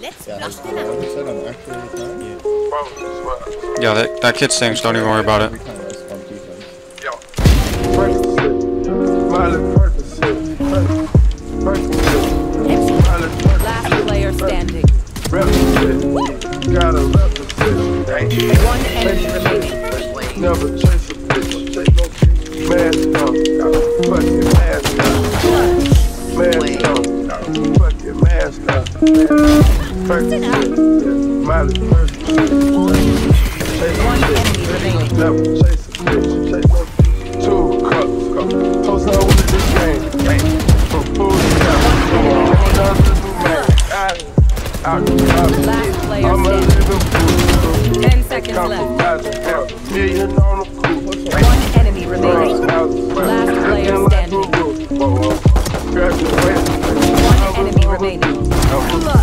Let's Yeah, flush them out. like I said, I'm actually time. Yeah, that, that kid stinks. Don't even worry about it. time I spam defense. Last player standing. One enemy remaining. Never chase Miley first. Chase One enemy remaining. Two with this game. Food to Last player standing. Ten seconds left. One enemy remaining. Last player standing. One enemy remaining hello.